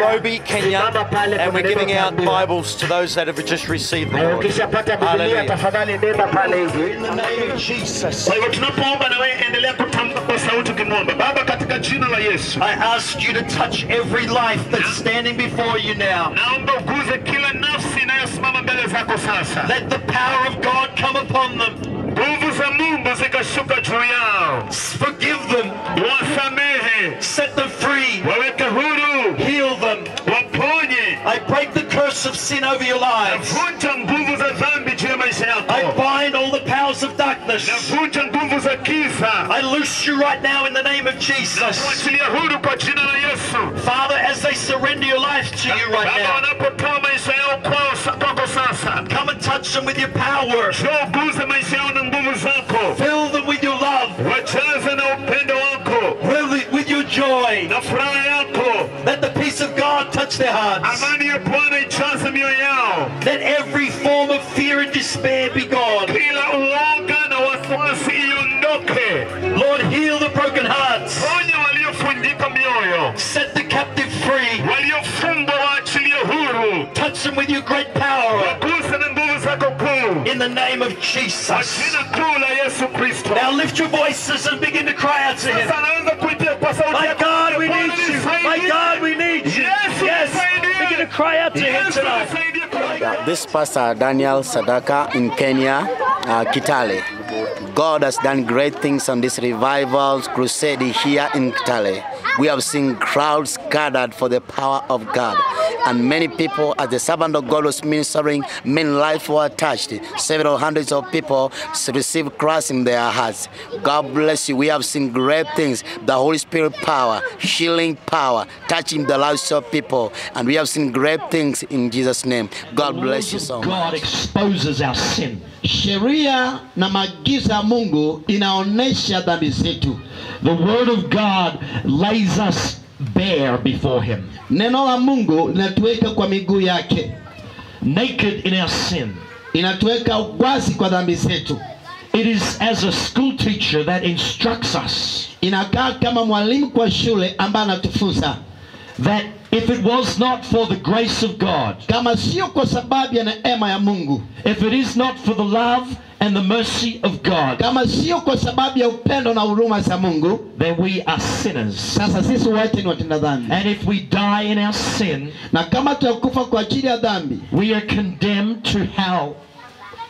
Kenya, Nairobi, Kenya, and we're giving out. Bibles to those that have just received the Na Lord. Hallelujah. tafadhali nenda pale hivi In the name of Jesus. Kwa hivyo tunapoomba na wewe endelea kutamka kwa sauti ukimwomba Baba, katika jina la Yesu I ask you to touch every life that's standing before you now. naomba uguze kila nafsi inayosimama mbele zako sasa. Let the power of God come upon them. Nguvu za Mungu zikashuka juu yao, Forgive them. wasamehe, Set them free. waweke huru, Heal them. Curse of sin over your lives. Vunja nguvu za dhambi juu ya maisha I bind all the powers of darkness. navunja nguvu za giza, I loose you right now in the name of Jesus. kuachilia huru kwa jina la Yesu. Father, as they surrender your life to you right now, wanapotoa maisha yao kwao sa- kwako sasa, come and touch them with your power. njoo uguze maisha yao na nguvu zako, Fill them with your love, wajaze na upendo wako fill it with your joy. na furaha yako. Let the God touch their hearts. Amani ya Bwana ijaze mioyo yao, Let every form of fear and despair be gone. kila uoga na wasiwasi iondoke. Lord, heal the broken hearts. Ponya waliofundika mioyo, Set the captive free. waliofungwa waachilie huru, Touch them with your great power. waguse na nguvu zako kuu, In the name of Jesus. jina kuu la Yesu Kristo. Now lift your voices and begin to cry out to Him. Cry out to Him tonight. nisaidie kwa This Pastor Daniel Sadaka in Kenya, uh, Kitale. God has done great things on this revival crusade here in Kitale. We have seen crowds gathered for the power of God. And many people, as the servant of God was ministering, many lives were touched. Several hundreds of people received Christ in their hearts. God bless you. We have seen great things. The Holy Spirit power, healing power, touching the lives of people. And we have seen great things in Jesus' name. God bless you so much. God exposes our sin. Sheria na magiza Mungu inaonesha dhambi zetu. The Word of God lays us bare before Him, Neno la Mungu linatuweka kwa miguu yake, naked in our sin. inatuweka wazi kwa dhambi zetu. It is as a school teacher that instructs us Inakaa kama mwalimu kwa shule ambaye anatufunza that if it was not for the grace of God, kama sio kwa sababu ya neema ya Mungu, if it is not for the love and the mercy of God, kama sio kwa sababu ya upendo na huruma za Mungu, then we are sinners. sasa sisi wote ni watenda dhambi, And if we die in our sin, na kama tutakufa kwa ajili ya dhambi, we are condemned to hell.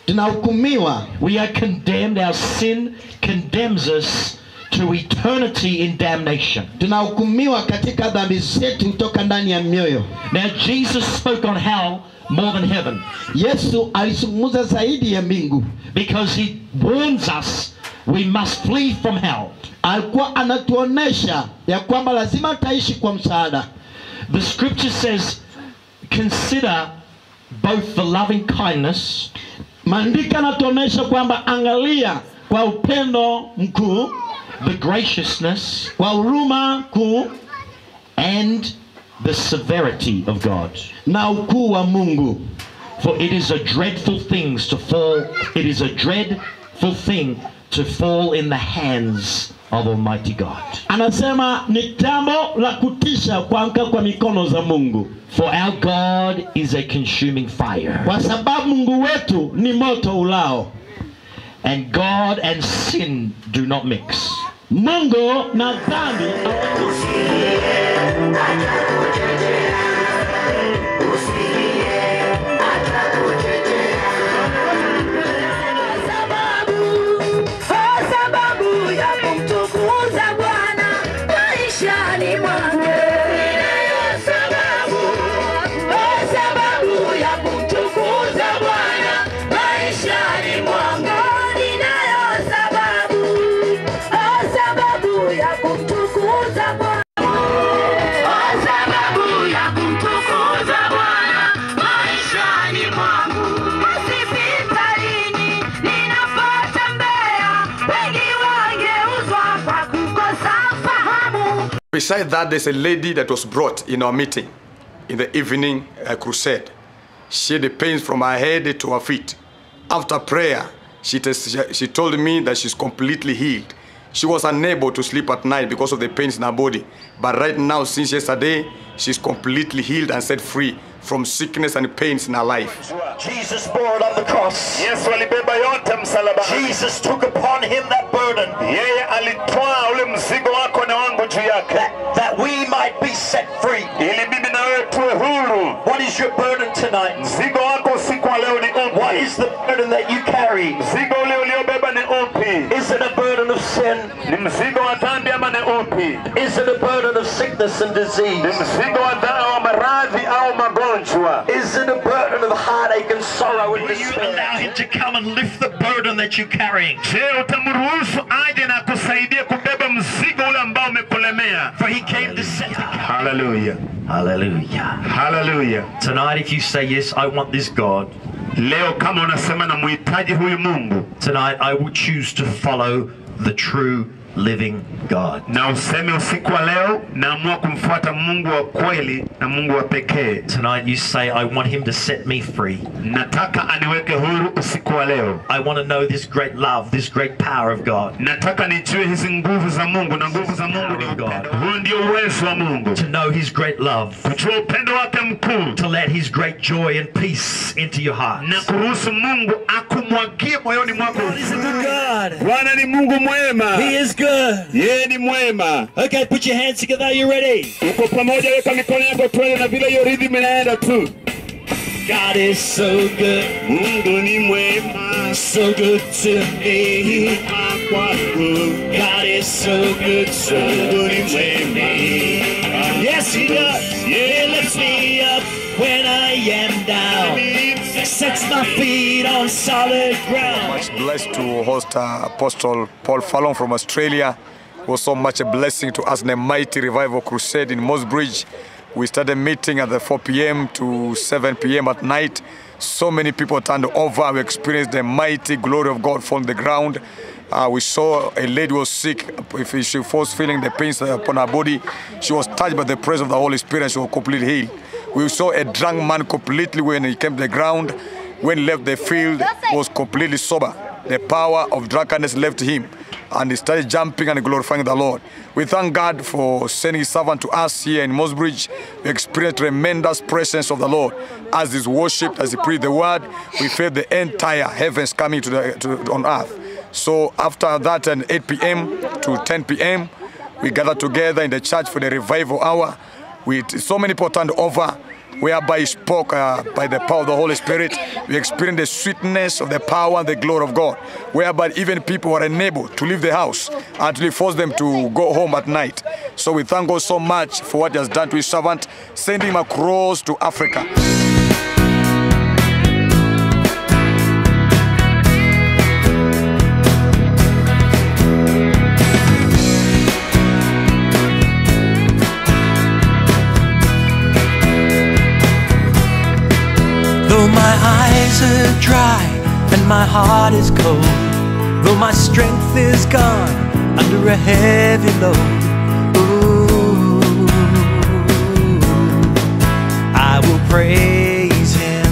tunahukumiwa. We are condemned. Our sin condemns us to eternity in damnation. Tunahukumiwa katika dhambi zetu kutoka ndani ya mioyo. Now, Jesus spoke on hell more than heaven Yesu alizungumza zaidi ya mbingu, because he warns us we must flee from hell. alikuwa anatuonesha ya kwamba lazima taishi kwa msaada. The scripture says, consider both the loving kindness Maandiko yanatuonesha kwamba angalia kwa upendo mkuu, the graciousness kwa huruma kuu and the severity of God. na ukuu wa Mungu. For it is a dreadful thing to fall, it is a dreadful thing to fall in the hands of Almighty God. Anasema ni jambo la kutisha kuanguka kwa mikono za Mungu, For our God is a consuming fire. kwa sababu Mungu wetu ni moto ulao. And God and sin do not mix. Mungu na dhambi fahamu. Beside that, there's a lady that was brought in our meeting in the evening uh, crusade. She had the pains from her head to her feet. After prayer, she, tes- she told me that she's completely healed. She was unable to sleep at night because of the pains in her body. But right now, since yesterday, she's completely healed and set free from sickness and pains in her life. Jesus bore it on the cross. yesu alibeba yote msalabani Jesus took upon him that burden yeye alitwaa ule mzigo wako na wangu juu yake that, that we might be set free. ili mimi na wewe tuwe huru What is your burden tonight? mzigo wako usiku wa leo ni upi is the burden that you carry? mzigo ule uliobeba Is it a burden of sin? ni mzigo wa dhambi ama ni upi Is it a burden of sickness and ni disease? mzigo wa dha- maradhi au magonjwa Is it a burden of heartache and sorrow and Will you allow him to come and lift the burden that you're carrying? je utamruhusu aje na kusaidia kubeba mzigo ule ambao umekulemea For he came to set the haleluya Hallelujah. haleluya Tonight, if you say, Yes, I want this God, leo kama unasema namhitaji huyu mungu tonight I will choose to follow the true living God. na useme usiku wa leo naamua kumfuata mungu wa kweli na mungu wa pekee Tonight, you say, I want him to set me free. nataka aniweke huru usiku wa leo I want to know this great love, this great power of God. nataka nijue hizi nguvu za mungu na nguvu za mungu ni upendo huo ndio uwezo wa mungu To know his great love. kujua upendo wake mkuu To let his great joy and peace into your heart. na kuruhusu mungu akumwagie moyoni mwako He's a good God. bwana ni mungu mwema He is good. yeye ni mwema Okay, put your hands together. Are you ready? uko pamoja weka mikono yako tuende na vile hiyo rhythm inaenda tu God is so good, mungu ni mwema so good to me. God is so good, so good to me. Yes, He does. He lifts me up when I am down, sets my feet on solid ground. Much blessed to host uh, Apostle Paul Furlong from Australia. Was so much a blessing to us in a mighty revival crusade in Moi's Bridge. We started meeting at the 4 p.m. to 7 p.m. at night. So many people turned over. We experienced the mighty glory of God from the ground. Uh, we saw a lady was sick. If she was feeling the pains upon her body, she was touched by the presence of the Holy Spirit. She was completely healed. We saw a drunk man completely when he came to the ground. When he left the field, was completely sober. The power of drunkenness left him, and he started jumping and glorifying the Lord. We thank God for sending His servant to us here in Moi's Bridge. We experienced tremendous presence of the Lord as He worshipped, as He preached the word. We felt the entire heavens coming to the to, on earth. So after that, at 8 p.m. to 10 p.m., we gathered together in the church for the revival hour. With so many people turned over, whereby he spoke uh, by the power of the Holy Spirit. We experienced the sweetness of the power and the glory of God, whereby even people were unable to leave the house until he forced them to go home at night. So we thank God so much for what he has done to his servant, sending him across to Africa. Eyes are dry and my heart is cold, though my strength is gone under a heavy load, ooh, I will praise Him.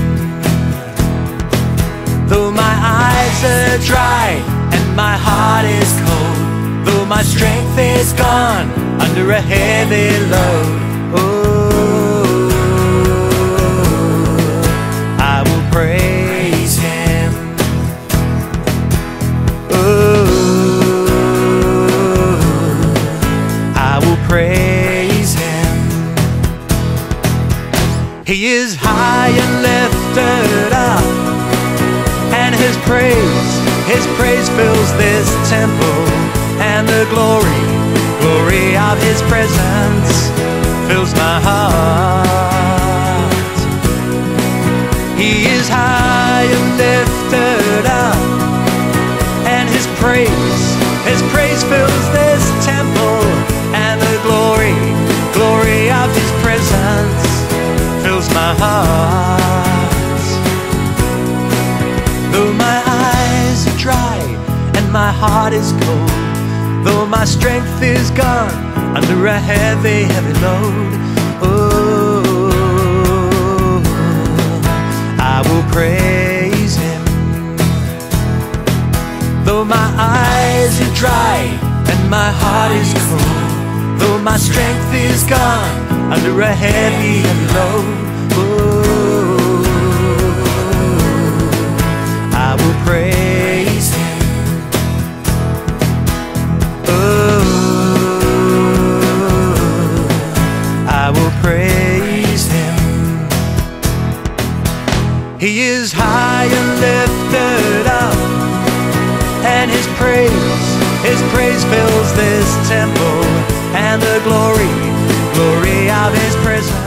Though my eyes are dry and my heart is cold, though my strength is gone under a heavy load, oh, He is high and lifted up, and His praise, His praise fills this temple, and the glory, glory of His presence fills my heart. He is high and lifted up, and His praise, His praise fills my heart. Though my eyes are dry and my heart is cold, though my strength is gone under a heavy, heavy load, oh, I will praise Him. Though my eyes are dry and my heart is cold. Though my strength is gone under a heavy load. Is high and lifted up, and His praise, His praise fills this temple, and the glory, glory of His presence.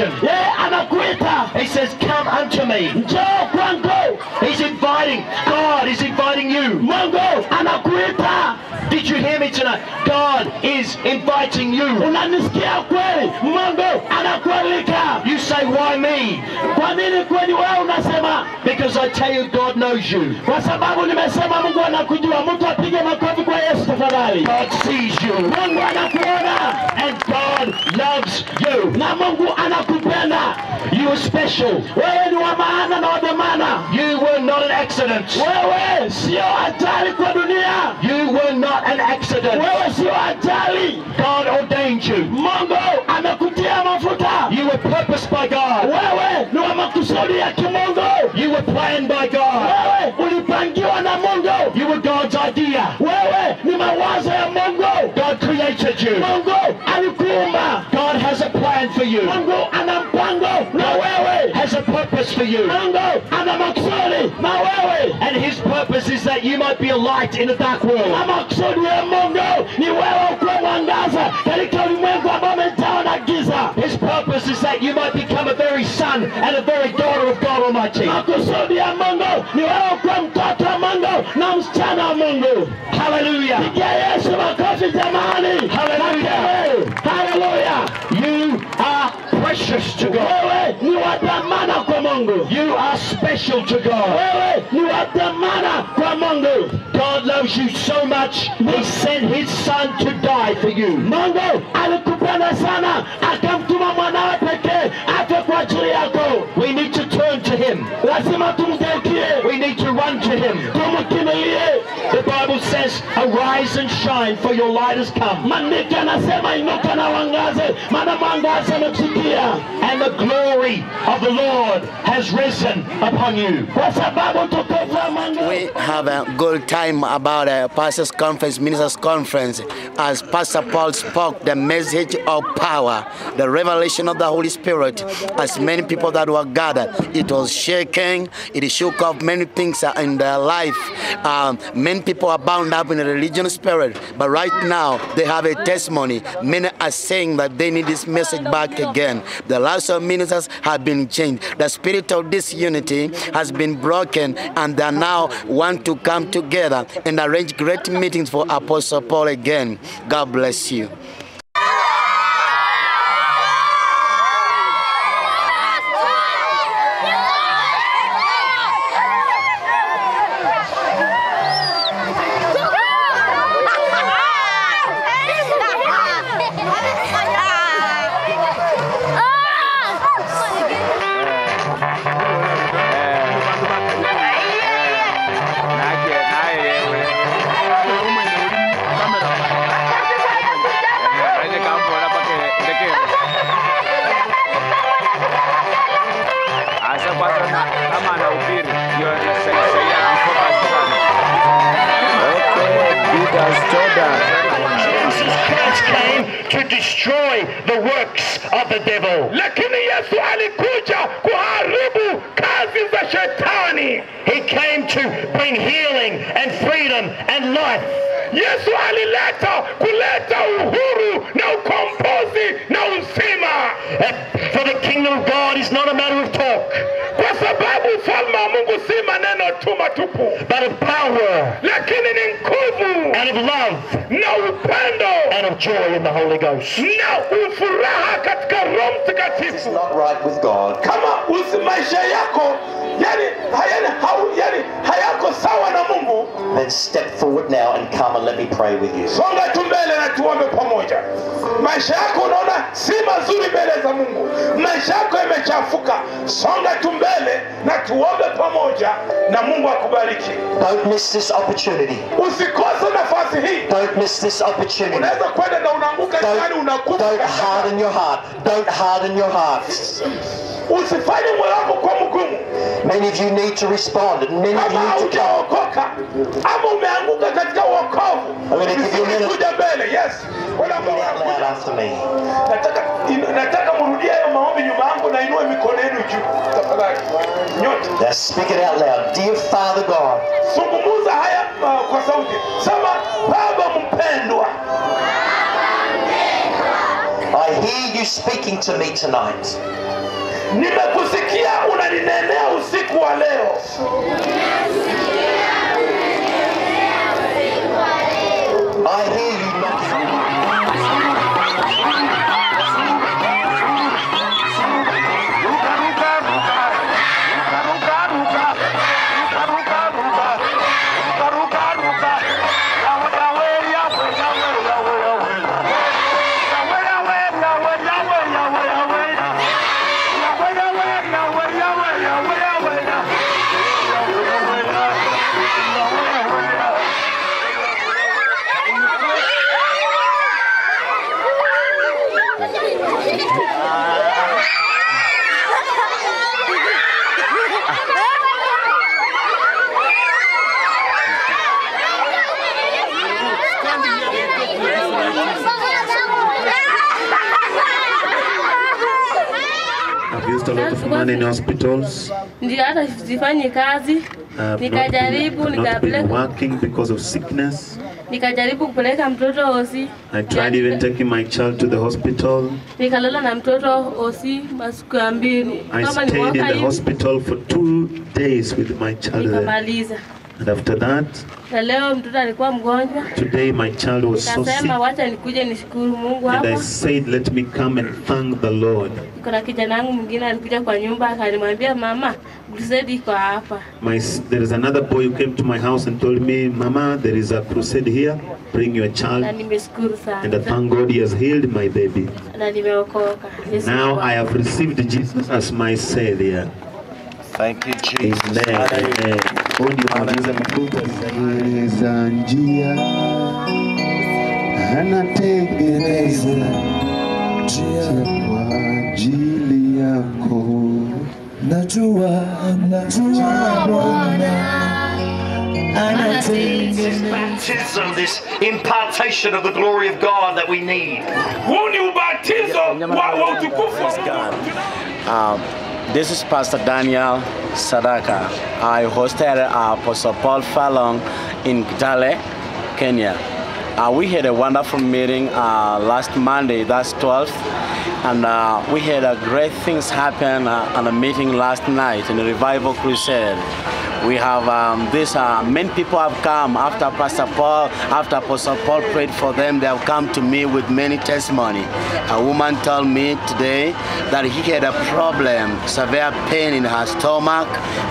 An invitation. Yeye anakuita. He says, come unto me. He's inviting. God is inviting you. Mungu anakuita. Did you hear me tonight? God is inviting you. Unanisikia kweli? Mungu anakualika. You say, why me? Kwa nini unasema? Because I tell you, God knows you. Kwa sababu nimesema Mungu anakujua. Mtu apige makofi kwa Yesu. God sees you. And God you. Mungu anakupenda. You are special. Wewe ni wa maana na. You were not an accident. Wewe sio hatari kwa dunia. You were not an accident. Wewe sio hatari. God ordained you. Mungu amekutia mafuta. You were purposed by God. Wewe ni wa makusudi ya kimungu. You were planned by God. Wewe ulipangiwa na Mungu. You were God's idea. Wewe ni mawazo ya Mungu. God created you. Mungu. Has a plan for you. Mungu ana mpango na wewe. Has a purpose for you. Mungu ana makusudi na wewe. And his purpose is that you might be a light in a dark world. Na makusudi ya Mungu ni wewe ukuwe mwangaza katika ulimwengu ambao umejawa na giza. His purpose is that you might become a very son and a very daughter of God Almighty. Makusudi ya Mungu ni wewe ukuwe mtoto wa Mungu na msichana wa Mungu. Hallelujah. Pigia Yesu makofi jamani. Hallelujah. Hallelujah. Precious to God. Wewe ni wa dhamana kwa Mungu. You are special to God. Wewe ni wa dhamana kwa Mungu. God loves you so much, He sent His Son to die for you. Mungu alikupenda sana, akamtuma mwanawe pekee afe kwa ajili yako. We need to turn to Him. Lazima tumgeukie. We need to run to Him. Tumkimbilie. The Bible says, arise and shine for your light has come. Maandiko yanasema inuka na wangaze, maana mwangaza umekufikia. And the glory of the Lord has risen upon you. Kwa sababu tukufu wa Mungu We have a good time about a pastors conference, ministers conference, as Pastor Paul spoke the message of power, the revelation of the Holy Spirit. As many people that were gathered, it was shaking. It shook off many things in their life. Um, many people are bound up in a religion spirit, but right now they have a testimony. Many are saying that they need this message back again. The lives of ministers have been changed. The spirit of disunity has been broken, and they now want to come together and arrange great meetings for Apostle Paul again. God bless you. To destroy the works of the devil. lakini yesu alikuja kuharibu kazi za shetani He came to bring healing and freedom and life. yesu alileta kuleta uhuru na ukombozi na uzima. Eh, for the kingdom of God is not a matter of talk, kwa sababu ufalme wa mungu si maneno tu matupu. But of power lakini ni nguvu. and of love na upendo. and of joy in the Holy Ghost. na ufuraha katika roho mtakatifu. Not right with God, kama usi maisha yako. Yani, hayani, hau, yani hayako sawa na mungu then step forward now and come and let me pray with you. songa tu mbele na tuombe pamoja maisha yako unaona si mazuri mbele za mungu maisha yako yamechafuka songa tu mbele na tuombe pamoja na mungu akubariki Don't miss this opportunity. usikose nafasi hii Don't miss this opportunity. unaweza kwenda na unaanguka yani Don't, unakufa don't harden your heart. Don't harden your heart. Usifanye moyo wako kwa mgumu Many of you need to respond, and many of you need to come. ama umeanguka katika uokovu I'm gonna give you a minute. kuja mbele yes Wale ambao Out wanakuja. loud after me. nataka nataka mrudie hayo maombi nyuma yangu na inue mikono yenu juu tafadhali nyote Now speak it out loud. Dear Father God, zungumuza haya uh, kwa sauti sema baba mpendwa I hear you speaking to me tonight. Nimekusikia unaninenea usiku wa leo I've used a lot of money in hospitals. ndio hata sifanyi kazi I've nikajaribu nikapeleka working because of sickness. Nikajaribu kupeleka mtoto osi I tried even taking my child to the hospital. nikalala na mtoto osi masiku ya mbili. I stayed in the hospital for two days with my child nikamaliza And after that, na leo mtoto alikuwa mgonjwa today my child was so sick. nikasema wacha nikuje nishukuru mungu And I hapa said, let me come and thank the Lord. kuna kijana wangu mwingine alikuja kwa nyumba akanimwambia mama crusade iko hapa My, there is another boy who came to my house and told me, Mama, there is a crusade here. Bring your child. na nimeshukuru And I thank God he has healed my baby. na nimeokoka Now I have received Jesus as my Savior. Thank you, Jesus. Amen. Amen. Huu ndio muujiza za njia anatengeneza njia kwa ajili yako. Najua, najua Bwana This baptism, this impartation of the glory of God that we need. huu ni ubatizo wa, wa utukufu wa Mungu. Um, this is Pastor Daniel Sadaka. I hosted Apostle Paul Furlong in Kitale, Kenya. Uh, we had a wonderful meeting uh, last Monday, that's 12th, and uh, we had uh, great things happen uh, on a meeting last night in the Revival Crusade. We have um, this, uh, many people have come after Pastor Paul, after Apostle Paul prayed for them, they have come to me with many testimony. A woman told me today that he had a problem, severe pain in her stomach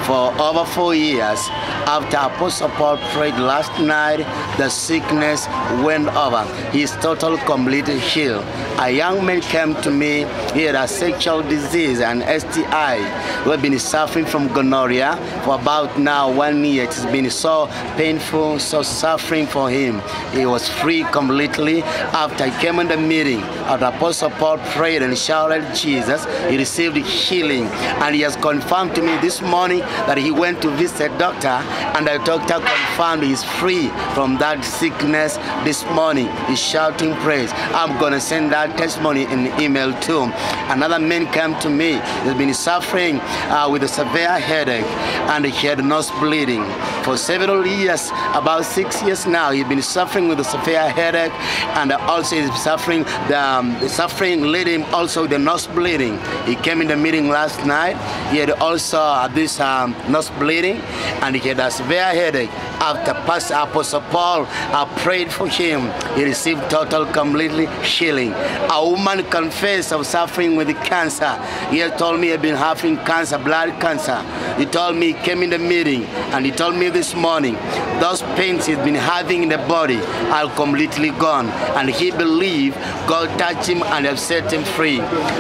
for over four years. After Apostle Paul prayed last night, the sickness went over. He's total, completely healed. A young man came to me, he had a sexual disease, an STI. We've been suffering from gonorrhea for about now one year. It's been so painful, so suffering for him. He was free completely after he came in the meeting. After Apostle Paul prayed and shouted Jesus, he received healing. And he has confirmed to me this morning that he went to visit a doctor and the doctor confirmed he's free from that sickness this morning. He's shouting praise. I'm gonna send that testimony in email too. Another man came to me. He's been suffering uh, with a severe headache and he had nose bleeding for several years, about six years now. He's been suffering with a severe headache and also he's suffering the um, suffering leading also the nose bleeding. He came in the meeting last night. He had also this um, nose bleeding and he had a severe headache. After Pastor Apostle Paul I prayed for him, he received total, completely healing. A woman confessed of suffering with cancer. He told me he had been having cancer, blood cancer. He told me he came in the meeting and he told me this morning those pains he's been having in the body are completely gone. And he believed God touched him and have set him free.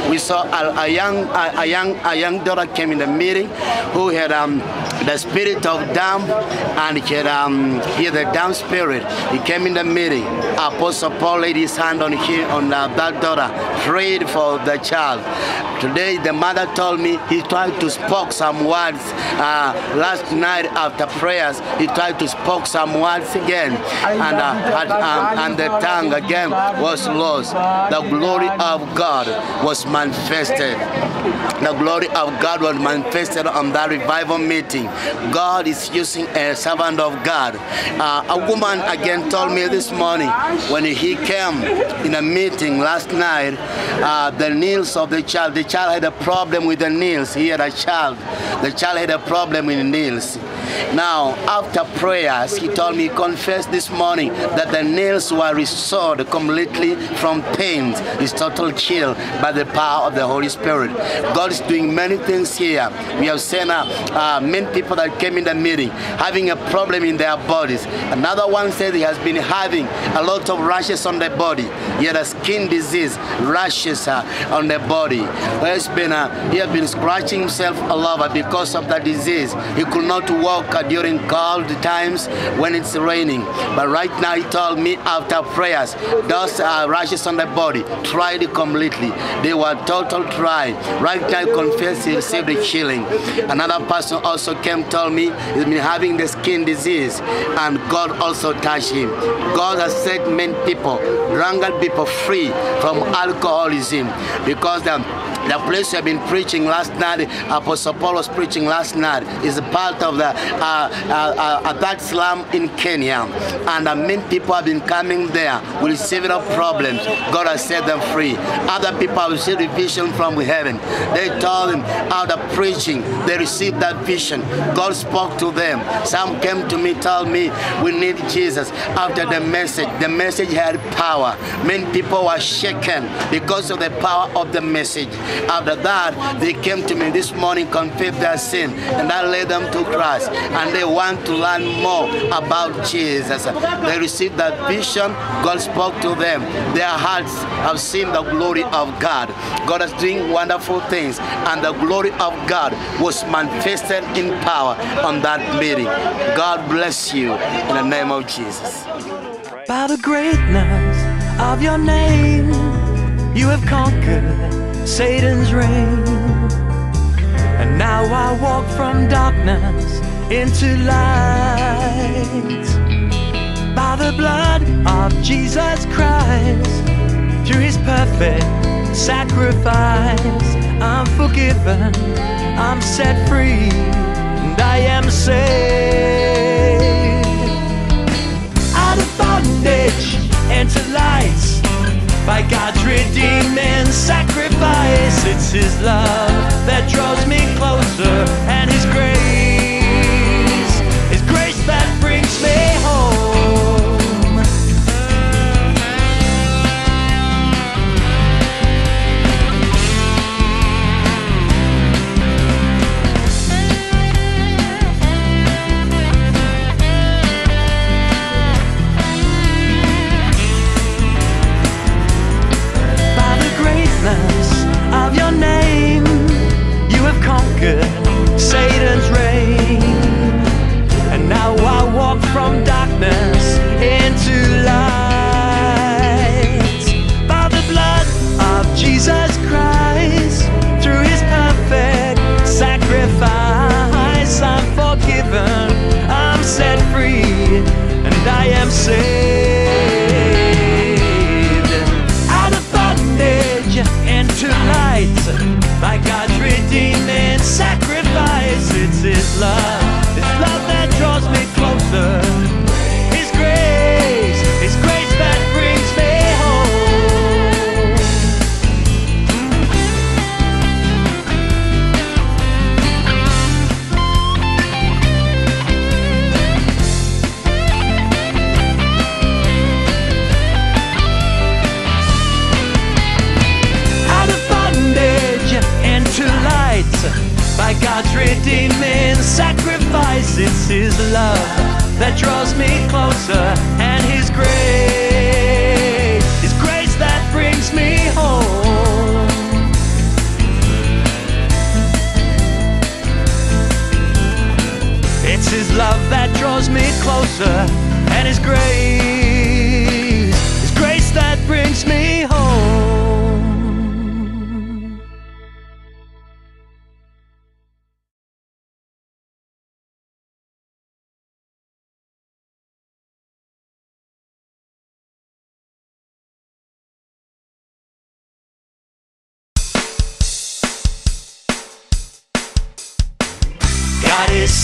We saw a, a young a, a young a young daughter came in the meeting who had um, the spirit of damn and he had um, he had the damn spirit. He came in the meeting. Apostle Paul laid his hand on him on uh, that daughter, prayed for the child. Today the mother told me he tried to spoke some words uh, last night after prayers. He tried to spoke some words again, and uh, um, and the tongue again was lost. The glory of God was manifested. The glory of God was manifested on that revival meeting. God is using a servant of God. Uh, a woman again told me this morning when he came in a meeting last night, uh, the nails of the child, the child had a problem with the nails. He had a child. The child had a problem with the nails policy. Now, after prayers, he told me, he confessed this morning that the nails were restored completely from pain. It's total chill by the power of the Holy Spirit. God is doing many things here. We have seen uh, uh, many people that came in the meeting having a problem in their bodies. Another one said he has been having a lot of rashes on the body. He had a skin disease, rashes uh, on the body. Well, it's been, uh, he has been scratching himself all over because of the disease. He could not walk uh, during cold times when it's raining. But right now he told me after prayers, those uh, rashes on the body tried completely. They were total dry. Right now he confessed he received a healing. Another person also came told me he's been having the skin disease and God also touched him. God has set many people, drunkard people free from alcoholism because the the place I've been preaching last night, Apostle Paul was preaching last night, is a part of the uh, uh, uh, slum in Kenya. And uh, many people have been coming there with several problems. God has set them free. Other people have received a vision from heaven. They told them out of preaching, they received that vision. God spoke to them. Some came to me, told me, we need Jesus. After the message, the message had power. Many people were shaken because of the power of the message. After that, they came to me this morning, confessed their sin, and I led them to Christ. And they want to learn more about Jesus. They received that vision. God spoke to them. Their hearts have seen the glory of God. God is doing wonderful things, and the glory of God was manifested in power on that meeting. God bless you in the name of Jesus. By the greatness of your name, you have conquered Satan's reign. And now I walk from darkness into light. By the blood of Jesus Christ, through his perfect sacrifice, I'm forgiven, I'm set free, and I am saved. Out of bondage into light by God's redeeming sacrifice. It's His love that draws me closer, and His grace,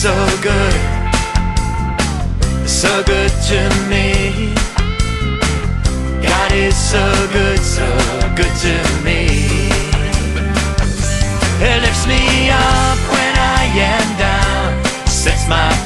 so good, so good to me. God is so good, so good to me. It lifts me up when I am down, sets my